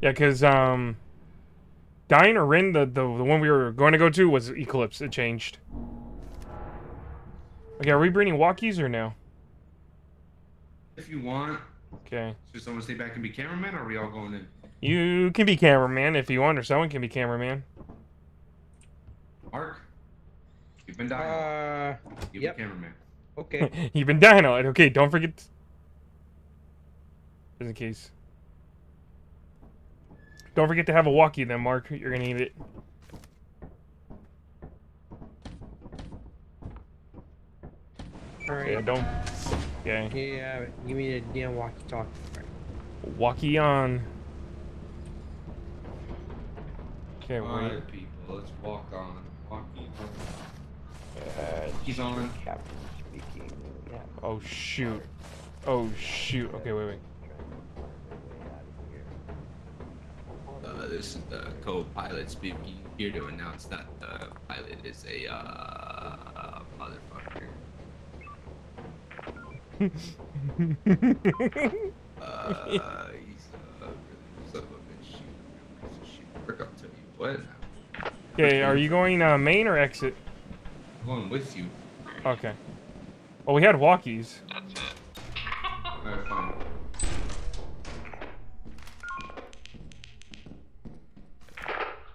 Yeah, because, um... Dying or Rin, the, the, the one we were going to go to, was Eclipse. It changed. Okay, are we bringing walkies or no? If you want, Okay. should someone stay back and be cameraman, or are we all going in? You can be cameraman if you want, or someone can be cameraman. Mark, you've been dying. Uh, you yep. be cameraman. okay. You've been dying on it. Okay, don't forget... Just in case. Don't forget to have a walkie then, Mark. You're gonna need it. All Yeah, don't... Yeah. Yeah, give me a damn walkie-talkie. Walkie on. Okay, wait. Alright, people, let's walk on. Walkie. Uh, He's on. Captain speaking. Yeah. Oh, shoot. Oh, shoot. Okay, wait, wait. Uh, this is the co-pilot speaking here to announce that the pilot is a uh, motherfucker. Uh, he's uh, really son of a bitch. Shoot, piece of shit. Work, I'll tell you what. Okay, are you going uh, main or exit? I'm going with you. Okay. Well, we had walkies.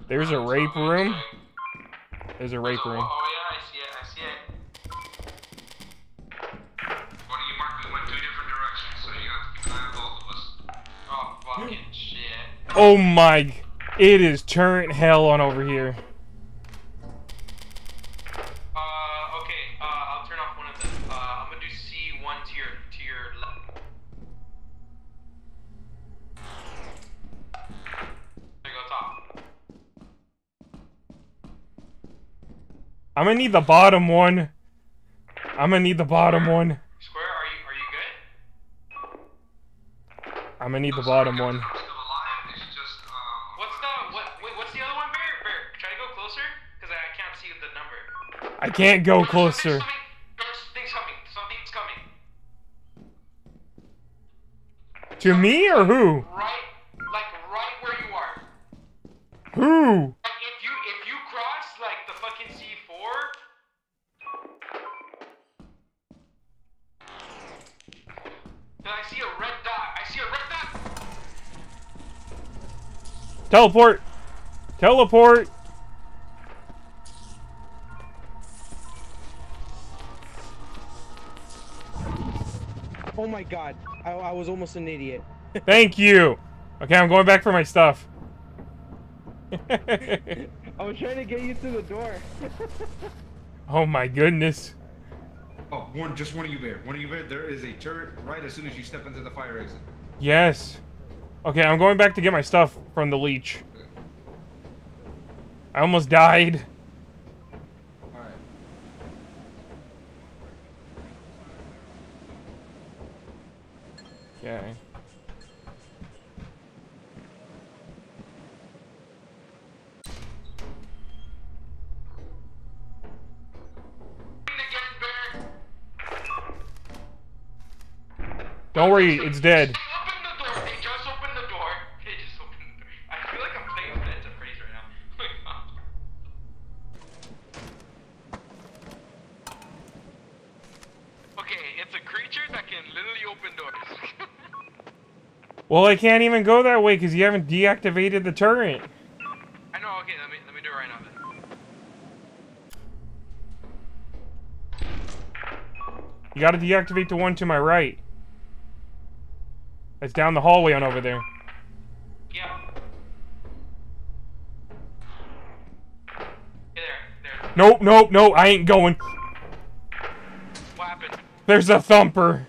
There's a rape room. There's a rape Oh, room. Oh yeah, I see it. I see it. What you mark? We went two different directions, so you have to keep an eye on both of us. Oh fucking shit. Oh my! It is turret hell on over here. Gonna need the bottom one. I'm gonna need the bottom one. Square, are you are you good? I'm gonna need the bottom one. Still just um. What's the what? Wait, what's the other one, Bear? Bear, try to go closer, cause I, I can't see the number. I can't go Something's closer. coming. Something's coming. Something's coming. To me or who? Teleport! Teleport! Oh my god. I, I was almost an idiot. Thank you! Okay, I'm going back for my stuff. I was trying to get you through the door. oh my goodness. Oh, one, just one of you, there. One of you, Bear. There is a turret right as soon as you step into the fire exit. Yes. Okay, I'm going back to get my stuff from the leech. I almost died. Okay. Don't worry, it's dead. Well, I can't even go that way because you haven't deactivated the turret. I know. Okay, let me let me do it right now then. You gotta deactivate the one to my right. It's down the hallway on over there. Yeah. Hey there, there. Nope, nope, nope, I ain't going. What happened? There's a thumper.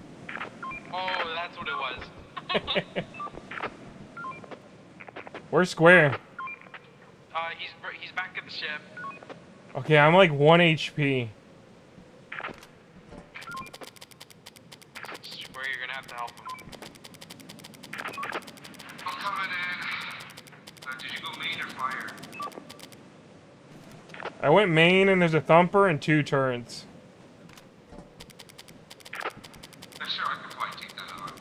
Oh, that's what it was. We're square. uh, he's he's back at the ship. Okay, I'm like 1 HP. Square, you're gonna have to help him. I'm coming in. Uh, did you go main or fire? I went main and there's a thumper and two turrets. Uh, sure, I can probably take that on.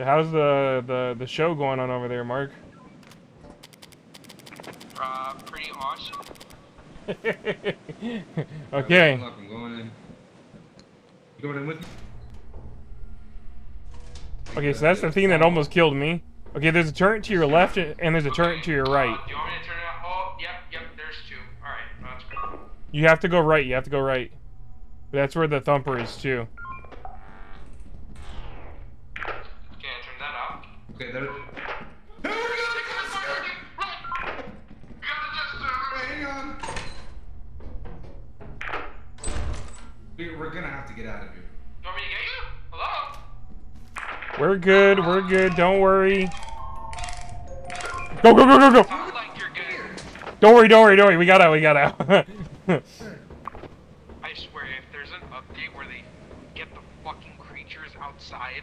Uh, How's the, the, the show going on over there, Mark? Uh, pretty awesome. okay. Look, I'm going in. You going in with me? Okay, so that's the thing that almost killed me. Okay, there's a turret to your left and there's a turret to your right. Uh, do you want me to turn it off? Oh, yep, yep, there's two. Alright, that's good. You have to go right. You have to go right. That's where the thumper is too. Okay, there. Run! We got the jester! Hang on. We, we're gonna have to get out of here. You want me to get you? Hello? We're good. We're uh, good. Don't worry. Go go go go go. Like. Don't worry. Don't worry. Don't worry. We got out. We got out. I swear, if there's an update where they get the fucking creatures outside,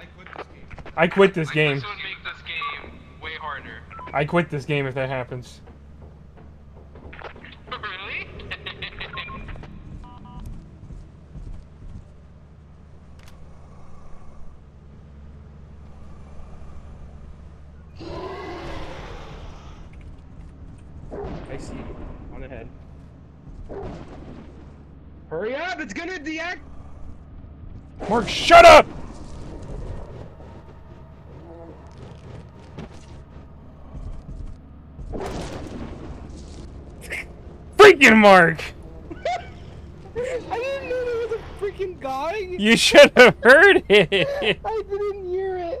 I quit this game. I quit this game. This would make this game way harder. I quit this game if that happens. really? I see you. On ahead. Hurry up! It's gonna deact. Mark, shut up. Freaking Mark! I didn't know there was a freaking guy. You should have heard it. I didn't hear it.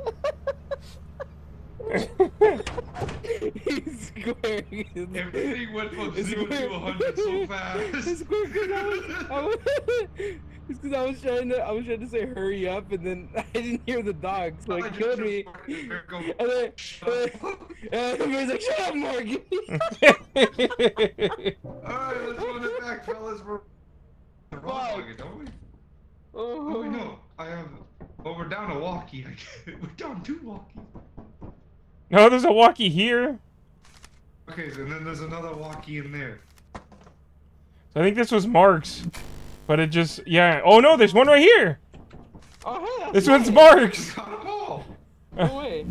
He's squaring his Everything went from It's zero to weird. 100 so fast. It's weird 'cause I was, I was, it's because I was trying to, I was trying to say hurry up, and then I didn't hear the dog, so I it killed me. started to And then, and then everybody's like, "Shut up, Mark!" Alright, let's run it back, fellas. We're the wrong Fuck. don't we? Oh, oh we know. I have. Well, we're down a walkie. we're down two walkies. no, there's a walkie here. Okay, so then there's another walkie in there. I think this was Mark's. But it just, yeah. Oh no, there's one right here. Oh, hey, that's This one's. Mark's. Got a ball. No way.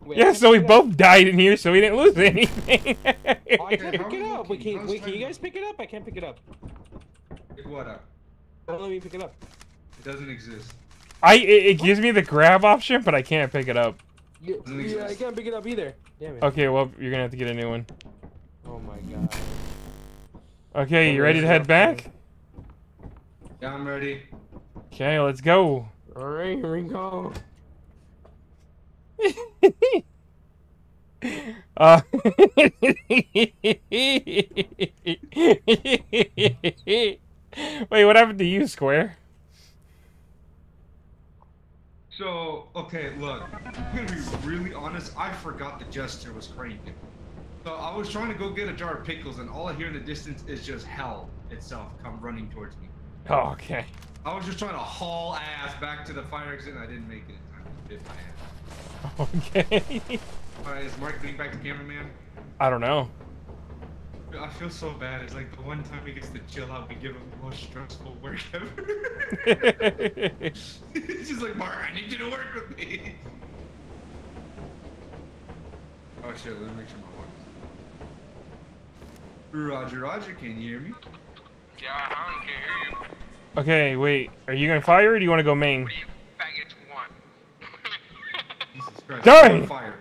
Wait, Yeah, so we pick up. both died in here, so we didn't lose anything. Oh, I can't pick it up. Wait, can, How's wait, can you guys pick it up? I can't pick it up. Pick what up? Don't let me pick it up. It doesn't exist. I it, it gives me the grab option, but I can't pick it up. Yeah, Doesn't yeah, I can't pick it up either. Damn it. Okay, well you're gonna have to get a new one. Oh my god. Okay, you ready to head back? Yeah, I'm ready. Okay, let's go. Alright, here we go. uh, Wait, what happened to you, Square? So, okay, look. I'm gonna be really honest. I forgot the jester was cranking. So I was trying to go get a jar of pickles, and all I hear in the distance is just hell itself come running towards me. Oh, okay. I was just trying to haul ass back to the fire exit, and I didn't make it in time. I bit my ass. Okay. Alright, is Mark getting back to cameraman? I don't know. I feel so bad. It's like the one time he gets to chill out, we give him the most stressful work ever. It's just like, Mark, I need you to work with me. Oh shit, let me make sure my voice. Roger, Roger, can you hear me? Yeah, I don't hear you. Okay, wait. Are you gonna fire or do you want to go main? What do you faggots want? Jesus Christ. Done! Go Fire.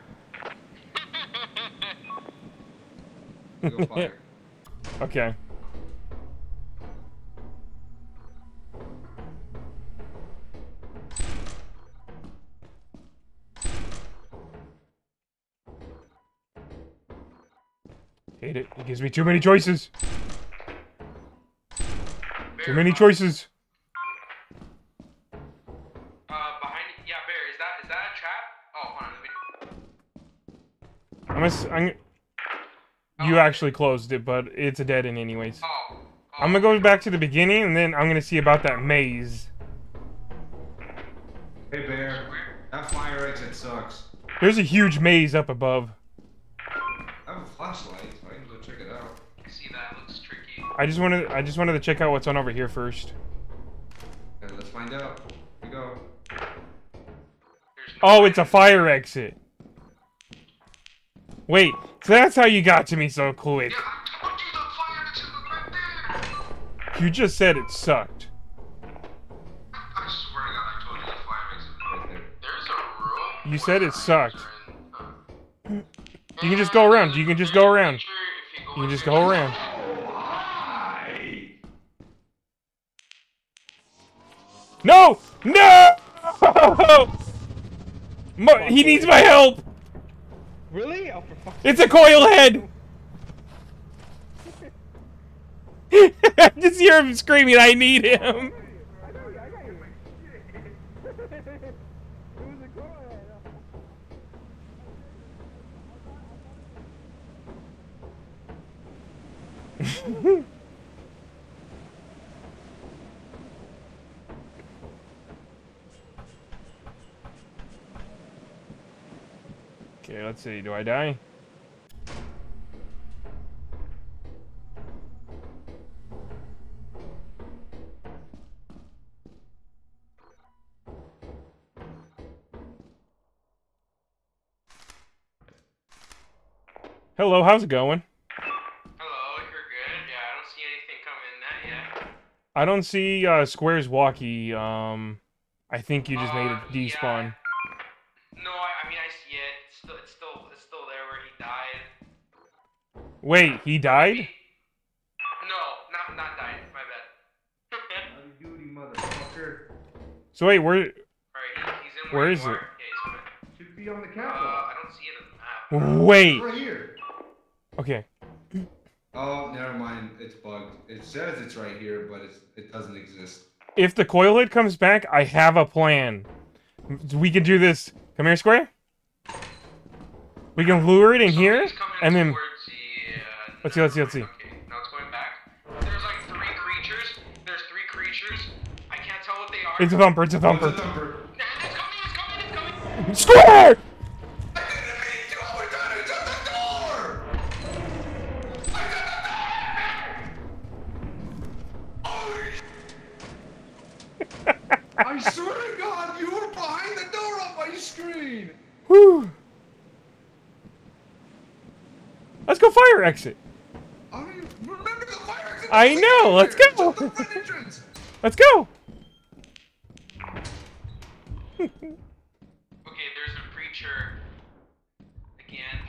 Go fire. Okay. Hate it. It gives me too many choices. Too many choices. Uh, behind yeah, Bear, is that is that a trap? Oh, hold on, let me. I'm gonna. s- I'm, g- you actually closed it, but it's a dead end anyways. Oh. oh. I'm gonna go back to the beginning, and then I'm gonna see about that maze. Hey, Bear. That fire exit sucks. There's a huge maze up above. I just wanted. I just wanted to check out what's on over here first. Okay, let's find out. Here we go. Oh, it's a fire exit. Wait, so that's how you got to me so quick. Yeah, you the fire exit was right there. You just said it sucked. I swear to God, I told you the fire exit was right there. There's a room. You said it sucked. items are in, uh, You can just go around. You can just go around. You can just go around. No! No! He needs my help! Really? Oh, for fuck's It's a coil head! I just hear him screaming, I need him! Okay, let's see. Do I die? Hello, how's it going? Hello, you're good. Yeah, I don't see anything coming in that yet. I don't see uh, Square's walkie. Um, I think you just made Uh, it despawn. No, Wait, he died? No, not, not died. My bad. Howdy doody, motherfucker. So wait, where? Alright, he, he's in Where where, is it? are. Yeah, he's. Should be on the Uh. I don't see it in the map. Wait. right here. Okay. Oh, never mind. It's bugged. It says it's right here, but it's, it doesn't exist. If the coil head comes back, I have a plan. We can do this. Come here, Square. We can lure it in So here, and then towards the, Let's see, let's see, let's see. Okay, now it's going back. There's like three creatures. There's three creatures. I can't tell what they are. it's a thumper. It's a Oh, it's a thumper. thumper. It's coming, it's coming, it's coming. Square! I didn't mean to. I was trying to shut the door. I shut the door. Oh, I swear to God, you were behind the door on my screen. Whew. Let's go fire exit. I don't even remember the fire exit. I know, let's go. Shut the front. Let's go. Okay, there's a creature. Again.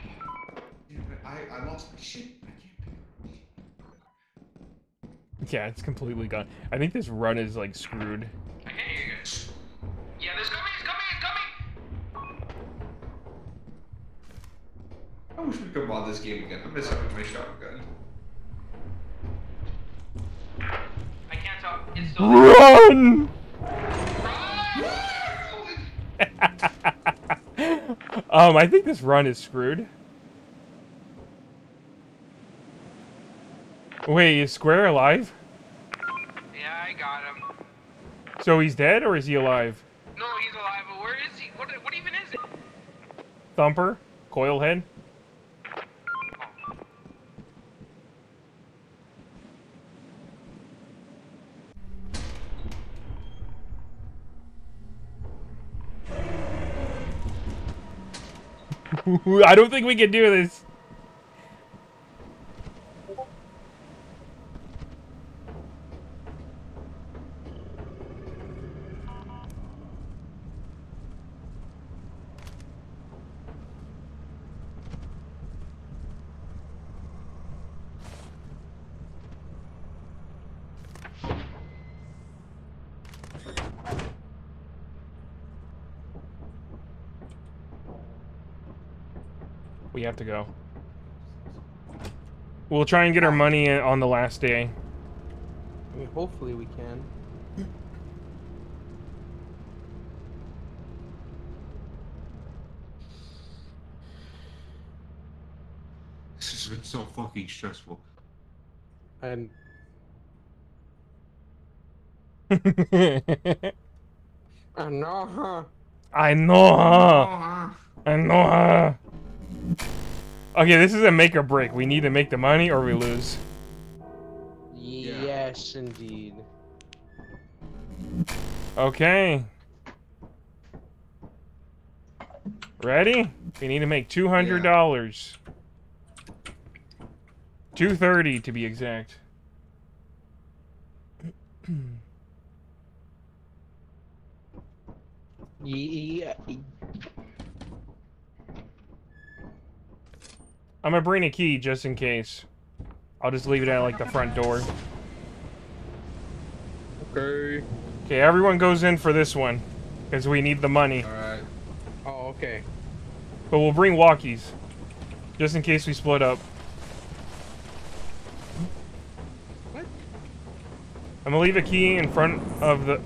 Damn it, I, I lost my shit. I can't. Yeah, it's completely gone. I think this run is like screwed. I can't hear you guys. Yeah, there's coming, it's coming, it's coming! I wish we could mod this game again. I miss having my shotgun. Run! um, I think this run is screwed. Wait, is Square alive? Yeah, I got him. So he's dead or is he alive? No, he's alive, but where is he? What, what even is it? Thumper? Coil I don't think we can do this. We have to go. We'll try and get our money on the last day. I mean, hopefully we can. This has been so fucking stressful. And I know, huh? I know, huh? Uh-huh. I know, huh? Okay, this is a make or break. We need to make the money or we lose. Yes, indeed. Okay. Ready? We need to make two hundred dollars. Two thirty to be exact. Yeah. I'm gonna bring a key just in case. I'll just leave it at like the front door. Okay. Okay, everyone goes in for this one. Because we need the money. Alright. Oh, okay. But we'll bring walkies. Just in case we split up. What? I'm gonna leave a key in front of the...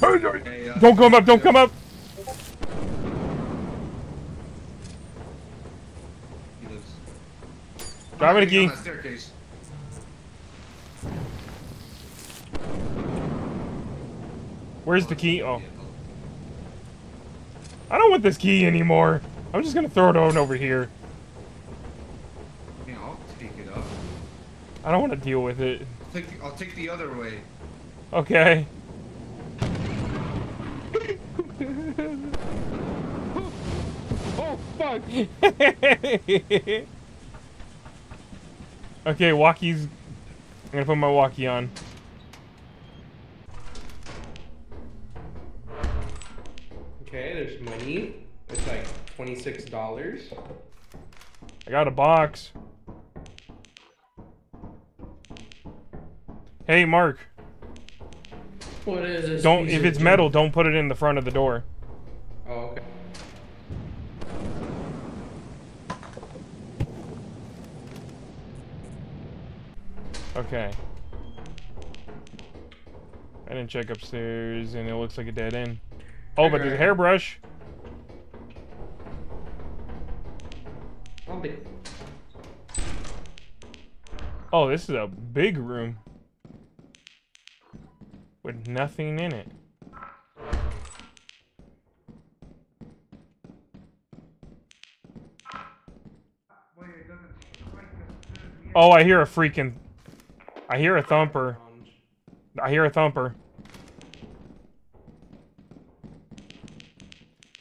Hey, uh, Don't come up, don't come up! he lives. Drop me the I'm key. on that staircase. Where's the key? Oh. I don't want this key anymore. I'm just gonna throw it on over here. Yeah, I'll take it up. I don't want to deal with it. I'll take the, I'll take the other way. Okay. Oh, fuck. okay, walkie's... I'm gonna put my walkie on. Okay, there's money. It's like $26. I got a box. Hey, Mark. What is this? Don't. If it's metal, don't put it in the front of the door. Okay. I didn't check upstairs, and it looks like a dead end. Oh, but there's a hairbrush. Oh, this is a big room. With nothing in it. Oh, I hear a freaking... I hear a thumper. I hear a thumper.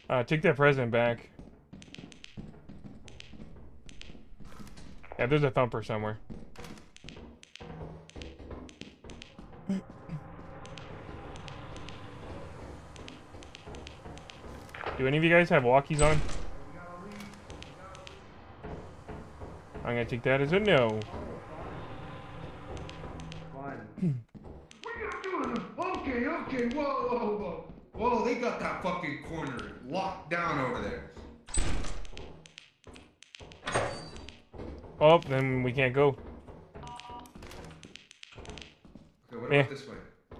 Uh, take that president back. Yeah, there's a thumper somewhere. Do any of you guys have walkies on? I'm gonna take that as a no. Whoa, whoa, whoa. Whoa, they got that fucking corner locked down over there. Oh, then we can't go. Okay, what Yeah. about this way?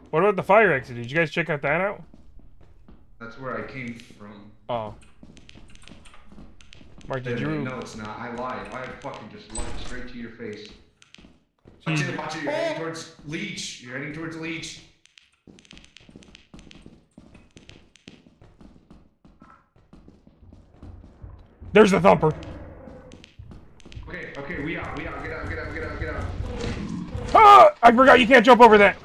What about the fire exit? Did you guys check out that out? That's where I came from. Oh. Mark, did you? No, it's not. I lied. I fucking just lied straight to your face. Watch hmm. it, watch it. You're heading towards Leech. You're heading towards Leech. There's the thumper. Okay, okay, we out, we out. Get out, get out, get out, get out. Ah! I forgot you can't jump over that.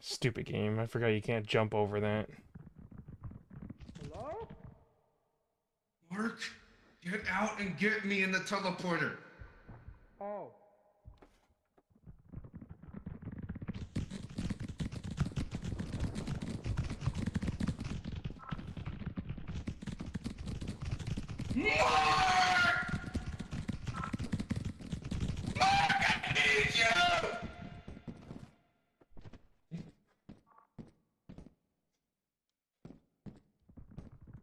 Stupid game. I forgot you can't jump over that. Hello? Mark, get out and get me in the teleporter. Oh. Mark! Mark, I need you!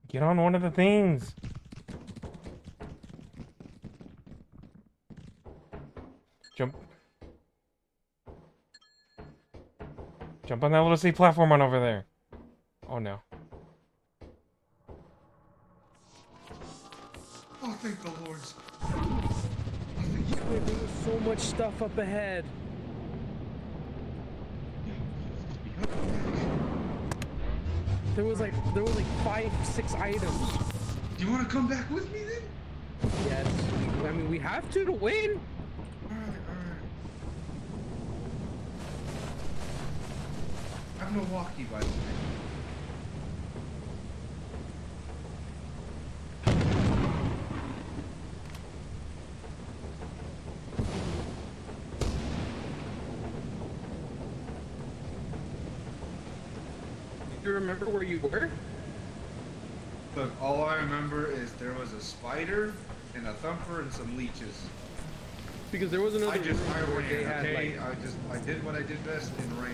Get on one of the things. Jump. Jump on that little sea platform on over there. Oh no. think the Lord's... Wait, there's so much stuff up ahead. There was like, there was like five, six items. Do you want to come back with me then? Yes. I mean, we have to to win. I'm gonna walk you, by the way. Remember where you were? Look, all I remember is there was a spider and a thumper and some leeches. Because there was another I just room I where ran, they had okay? like I just I did what I did best and ran.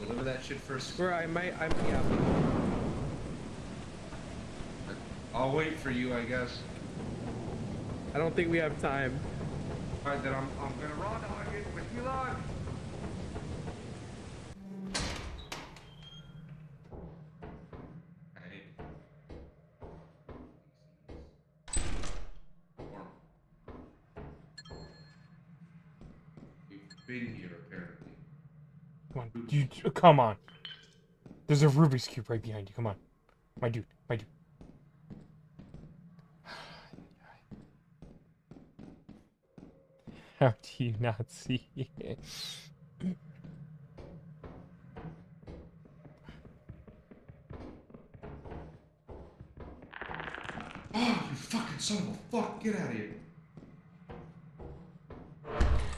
Deliver that shit first. where I might I'm yeah. I'll wait for you, I guess. I don't think we have time. Alright, then I'm I'm gonna raw been here apparently. Come on, you, come on. There's a Rubik's cube right behind you. Come on, my dude, my dude. How do you not see it? Oh, you fucking son of a fuck! Get out of here!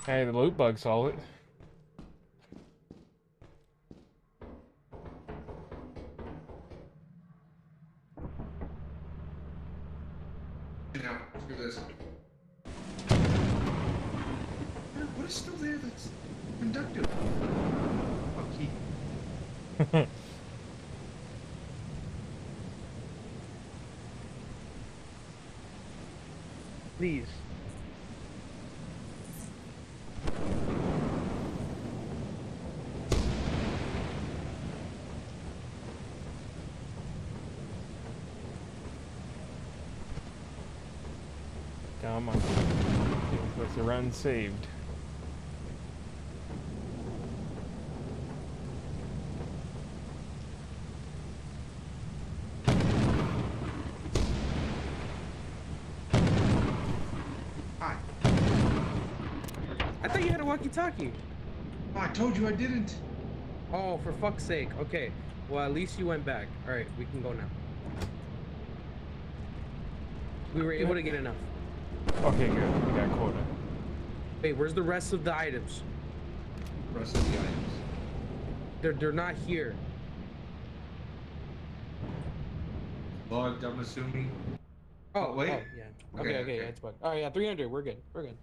Hey, the loot bug saw it. Now, screw this. What is still there that's conductive? Oh, key. Please. Come on. With the run saved. Hi. I thought you had a walkie-talkie. Oh, I told you I didn't. Oh, for fuck's sake. Okay. Well, at least you went back. All right, we can go now. We were able to get enough. Okay, good. We got quota. Wait, where's the rest of the items? Rest of the items. They're they're not here. Logged, I'm assuming. Oh, oh wait. Oh, yeah. Okay, Okay, okay, okay. yeah, it's bugged. All right, yeah, 300. We're good. We're good.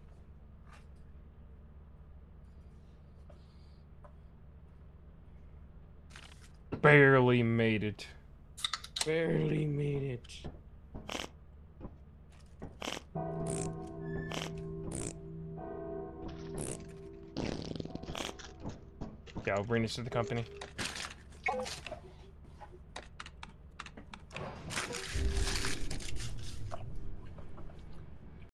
Barely made it. Barely made it. Yeah, I'll bring this to the company.